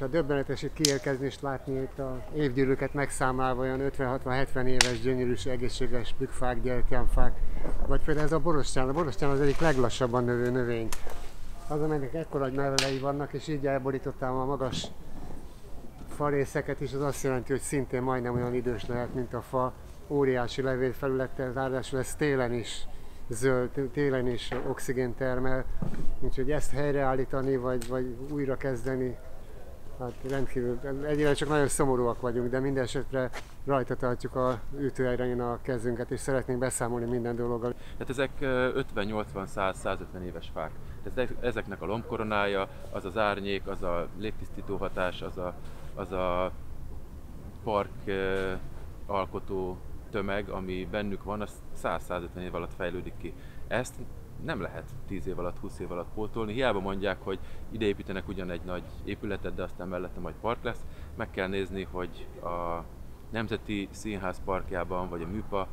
És a döbbenetes itt kiérkezni és látni itt a évgyűrűket megszámlálva olyan 50-60-70 éves gyönyörű egészséges bükkfák, gyertyánfák, vagy például ez a borostyán. A borostyán az egyik leglassabban növő növény. Az, amelynek ekkora levelei vannak, és így elborítottam a magas farészeket is, az azt jelenti, hogy szintén majdnem olyan idős lehet, mint a fa. Óriási levélfelülettel, ráadásul ez télen is zöld, télen is oxigén termel, úgyhogy ezt helyreállítani, vagy, vagy újra kezdeni, hát rendkívül, egyre csak nagyon szomorúak vagyunk, de minden esetre rajta tartjuk a ütőhelyrein a kezünket, és szeretnénk beszámolni minden dologgal. Tehát ezek 50-80-100-150 éves fák. Tehát ezeknek a lombkoronája, az az árnyék, az a légtisztító hatás, az a, az a park alkotó tömeg, ami bennük van, az 100-150 év alatt fejlődik ki. Ezt nem lehet 10 év alatt, 20 év alatt pótolni. Hiába mondják, hogy ide építenek ugyan egy nagy épületet, de aztán mellette majd park lesz. Meg kell nézni, hogy a Nemzeti Színház parkjában, vagy a Műpa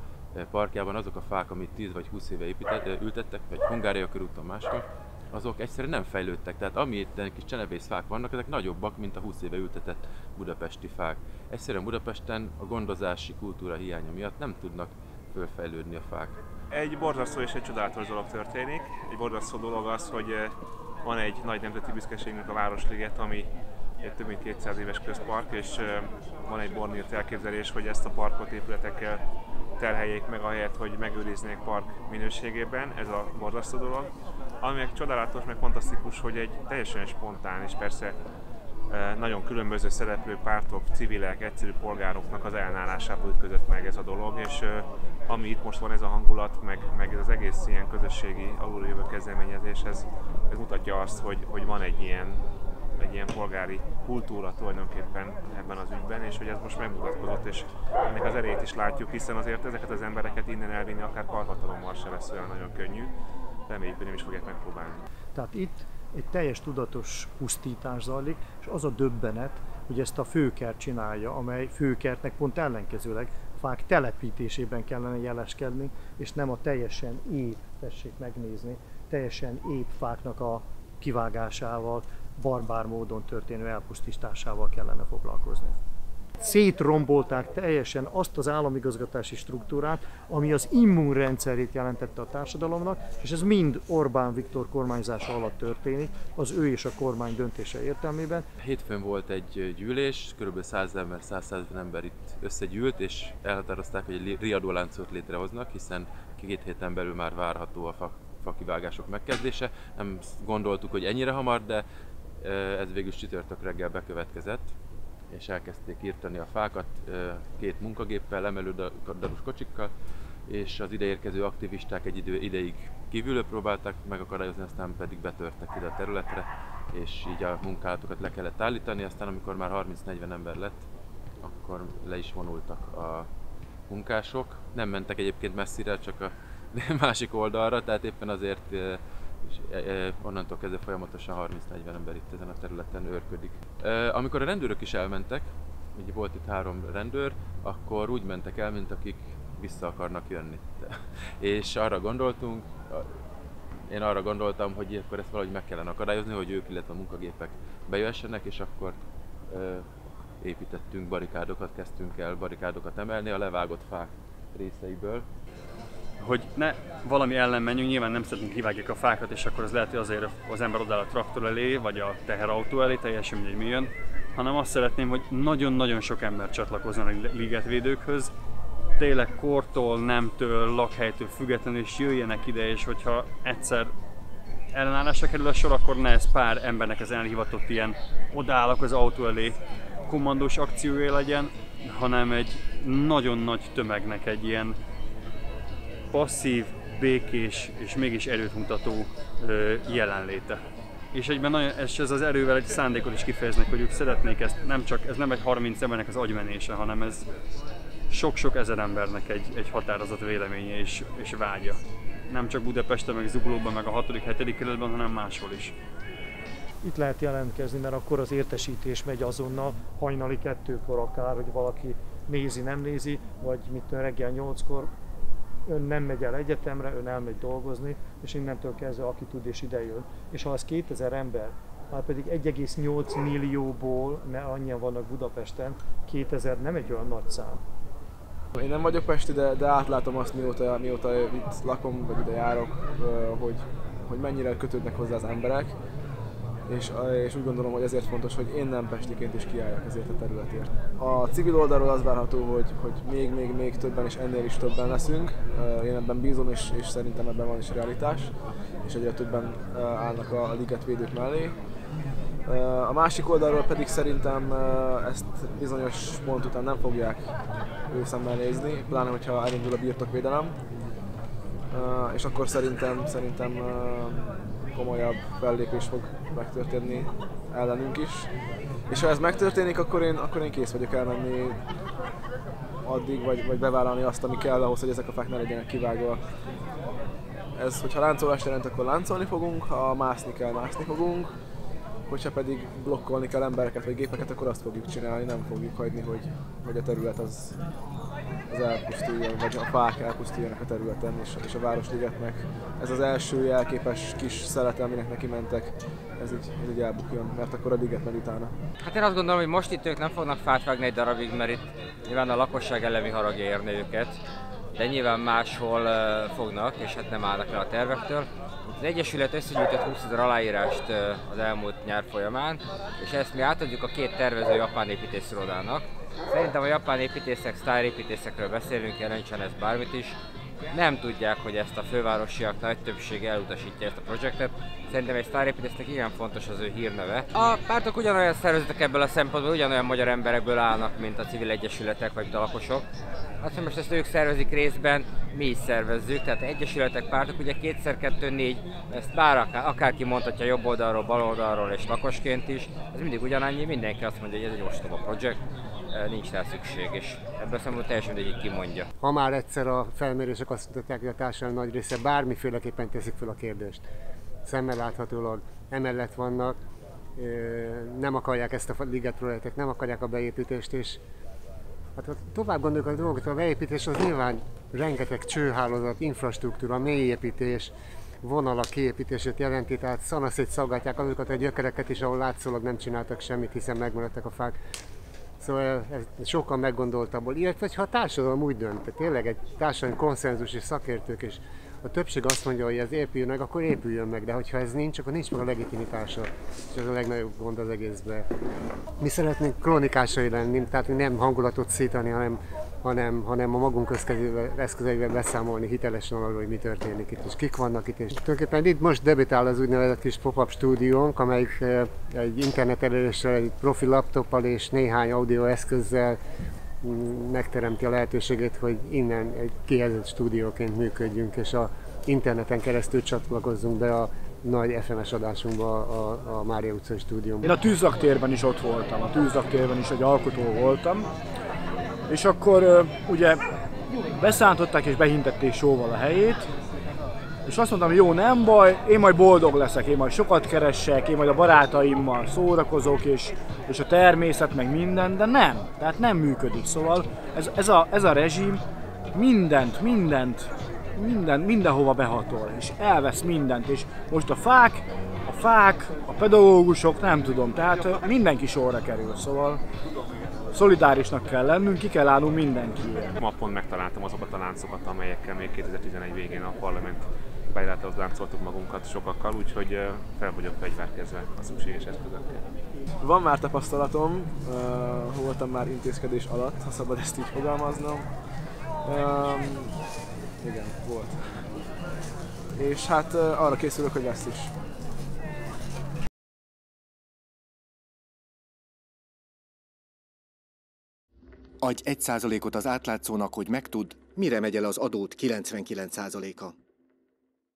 parkjában azok a fák, amit 10 vagy 20 éve épített, ültettek, vagy Hungária körúton máskor, azok egyszerűen nem fejlődtek. Tehát ami itt kis csenevész fák vannak, ezek nagyobbak, mint a 20 éve ültetett budapesti fák. Egyszerűen Budapesten a gondozási kultúra hiánya miatt nem tudnak fölfejlődni a fák. Egy borzasztó és egy csodálatos dolog történik. Egy borzasztó dolog az, hogy eh, van egy nagy nemzeti büszkeségünk a Városliget, ami egy több mint 200 éves közpark, és eh, van egy bornírt elképzelés, hogy ezt a parkot épületekkel terheljék meg, ahelyett, hogy megőriznék park minőségében. Ez a borzasztó dolog. Ami meg csodálatos, meg fantasztikus, hogy egy teljesen spontán és persze nagyon különböző szereplő pártok, civilek, egyszerű polgároknak az ellenállásából ütközött meg ez a dolog, és e, ami itt most van ez a hangulat, meg, meg ez az egész ilyen közösségi aluljöbő kezdeményezés, ez, ez mutatja azt, hogy, hogy van egy ilyen, egy ilyen polgári kultúra tulajdonképpen ebben az ügyben, és hogy ez most megmutatkozott, és ennek az erejét is látjuk, hiszen azért ezeket az embereket innen elvinni akár karhatalommal se lesz olyan nagyon könnyű reméljük, hogy nem is fogják megpróbálni. Tehát itt egy teljes tudatos pusztítás zajlik, és az a döbbenet, hogy ezt a főkert csinálja, amely főkertnek pont ellenkezőleg fák telepítésében kellene jeleskedni, és nem a teljesen ép, tessék megnézni, teljesen ép fáknak a kivágásával, barbár módon történő elpusztításával kellene foglalkozni szétrombolták teljesen azt az államigazgatási struktúrát, ami az immunrendszerét jelentette a társadalomnak, és ez mind Orbán Viktor kormányzása alatt történik, az ő és a kormány döntése értelmében. Hétfőn volt egy gyűlés, kb. 100 ember, 150 ember itt összegyűlt, és elhatározták, hogy egy riadóláncot létrehoznak, hiszen két héten belül már várható a fa, fakivágások megkezdése. Nem gondoltuk, hogy ennyire hamar, de ez végül csütörtök reggel bekövetkezett és elkezdték írtani a fákat két munkagéppel, emelődarus kocsikkal, és az ideérkező aktivisták egy idő, ideig kívülről próbálták megakadályozni, aztán pedig betörtek ide a területre, és így a munkálatokat le kellett állítani, aztán amikor már 30-40 ember lett, akkor le is vonultak a munkások. Nem mentek egyébként messzire, csak a másik oldalra, tehát éppen azért és onnantól kezdve folyamatosan 30-40 ember itt ezen a területen őrködik. Amikor a rendőrök is elmentek, ugye volt itt három rendőr, akkor úgy mentek el, mint akik vissza akarnak jönni. és arra gondoltunk, én arra gondoltam, hogy akkor ezt valahogy meg kellene akadályozni, hogy ők, illetve a munkagépek bejöhessenek, és akkor ö, építettünk barikádokat, kezdtünk el barikádokat emelni a levágott fák részeiből hogy ne valami ellen menjünk, nyilván nem szeretnénk kivágják a fákat, és akkor az lehet, hogy azért az ember odáll a traktor elé, vagy a teherautó elé, teljesen mindegy mi jön, hanem azt szeretném, hogy nagyon-nagyon sok ember csatlakozzon a ligetvédőkhöz, tényleg kortól, nemtől, lakhelytől függetlenül, és jöjjenek ide, és hogyha egyszer ellenállásra kerül a sor, akkor ne ez pár embernek az elhivatott ilyen odállok az autó elé kommandós akciója legyen, hanem egy nagyon nagy tömegnek egy ilyen passzív, békés és mégis erőt mutató jelenléte. És egyben nagyon, ez, ez az erővel egy szándékot is kifejeznek, hogy ők szeretnék ezt, nem csak, ez nem egy 30 embernek az agymenése, hanem ez sok-sok ezer embernek egy, egy határozott véleménye és, és vágya. Nem csak Budapesten, meg Zuglóban, meg a 6.-7. kerületben, hanem máshol is. Itt lehet jelentkezni, mert akkor az értesítés megy azonnal, hajnali kettőkor akár, hogy valaki nézi, nem nézi, vagy mit reggel nyolckor ön nem megy el egyetemre, ön elmegy dolgozni, és innentől kezdve aki tud és ide jön. És ha az 2000 ember már pedig 1,8 millióból, mert annyian vannak Budapesten, 2000 nem egy olyan nagy szám. Én nem vagyok pesti, de, de átlátom azt mióta, mióta itt lakom, vagy ide járok, hogy, hogy mennyire kötődnek hozzá az emberek, és, és úgy gondolom, hogy ezért fontos, hogy én nem pestiként is kiálljak ezért a területért. A civil oldalról az várható, hogy, hogy még, még, még többen és ennél is többen leszünk. Én ebben bízom, és, és szerintem ebben van is realitás, és egyre többen állnak a liget védők mellé. A másik oldalról pedig szerintem ezt bizonyos pont után nem fogják őszemmel nézni, pláne hogyha elindul a birtokvédelem. És akkor szerintem, szerintem komolyabb fellépés fog megtörténni ellenünk is. És ha ez megtörténik, akkor én, akkor én kész vagyok elmenni addig, vagy, vagy bevállalni azt, ami kell ahhoz, hogy ezek a fák ne legyenek kivágva. Ez, hogyha láncolást jelent, akkor láncolni fogunk, ha mászni kell, mászni fogunk, hogyha pedig blokkolni kell embereket vagy gépeket, akkor azt fogjuk csinálni, nem fogjuk hagyni, hogy, hogy a terület az, az elpusztuljon, vagy a fák elpusztuljanak a területen, és, és a Városligetnek. Ez az első jelképes kis szelete, aminek neki mentek, ez így, ez így elbukjon, mert akkor a liget meg utána. Hát én azt gondolom, hogy most itt ők nem fognak fát vágni egy darabig, mert itt nyilván a lakosság elemi haragja érne őket, de nyilván máshol fognak, és hát nem állnak el a tervektől. Az Egyesület összegyűjtött 20 ezer aláírást az elmúlt nyár folyamán, és ezt mi átadjuk a két tervező japán építészirodának. Szerintem a japán építészek, sztár építészekről beszélünk, jelentsen ez bármit is. Nem tudják, hogy ezt a fővárosiak nagy többsége elutasítja ezt a projektet. Szerintem egy sztárépítésznek igen fontos az ő hírneve. A pártok ugyanolyan szervezetek ebből a szempontból, ugyanolyan magyar emberekből állnak, mint a civil egyesületek vagy a lakosok. Azt hiszem, most ezt ők szervezik részben, mi is szervezzük, tehát egyesületek, pártok, ugye kétszer kettő négy, ezt bár akár, akárki mondhatja jobb oldalról, bal oldalról és lakosként is, ez mindig ugyanannyi, mindenki azt mondja, hogy ez egy ostoba projekt, nincs rá szükség, és ebből szemben teljesen mindegy, ki mondja. Ha már egyszer a felmérések azt mutatják, hogy a társadalom nagy része bármiféleképpen teszik fel a kérdést, szemmel láthatólag emellett vannak, nem akarják ezt a liget projektet, nem akarják a beépítést, és Hát ha tovább gondoljuk a dolgokat, a beépítés az nyilván rengeteg csőhálózat, infrastruktúra, mélyépítés, vonalak kiépítését jelenti, tehát szanaszét szaggatják azokat a gyökereket is, ahol látszólag nem csináltak semmit, hiszen megmaradtak a fák. Szóval ez sokkal meggondoltabbul, illetve ha a társadalom úgy dönt, tényleg egy társadalmi konszenzus és szakértők és a többség azt mondja, hogy ez épüljön meg, akkor épüljön meg, de hogyha ez nincs, akkor nincs meg a legitimitása. És ez a legnagyobb gond az egészben. Mi szeretnénk kronikásai lenni, tehát nem hangulatot szítani, hanem, hanem, hanem a magunk eszközeivel beszámolni hitelesen arról, hogy mi történik itt, és kik vannak itt. És tulajdonképpen itt most debütál az úgynevezett kis pop-up stúdiónk, amelyik egy internet eléréssel, egy profi laptoppal és néhány audio eszközzel megteremti a lehetőségét, hogy innen egy kihelyezett stúdióként működjünk, és a interneten keresztül csatlakozzunk be a nagy FMS adásunkba a, a Mária utcai stúdióban. Én a tűzaktérben is ott voltam, a tűzaktérben is egy alkotó voltam, és akkor ugye beszántották és behintették sóval a helyét, és azt mondtam, jó, nem baj, én majd boldog leszek, én majd sokat keressek, én majd a barátaimmal szórakozok, és, és a természet, meg minden, de nem, tehát nem működik. Szóval ez, ez, a, ez a rezsim mindent, mindent, minden, mindenhova behatol, és elvesz mindent, és most a fák, a fák, a pedagógusok, nem tudom, tehát mindenki sorra kerül, szóval szolidárisnak kell lennünk, ki kell állnunk mindenkiért. Ma pont megtaláltam azokat a láncokat, amelyekkel még 2011 végén a parlament bejártához láncoltuk magunkat sokakkal, úgyhogy fel vagyok fegyverkezve a szükséges eszközökkel. Van már tapasztalatom, voltam már intézkedés alatt, ha szabad ezt így fogalmaznom. igen, volt. És hát arra készülök, hogy lesz is. Adj egy százalékot az átlátszónak, hogy megtud, mire megy el az adót 99 százaléka.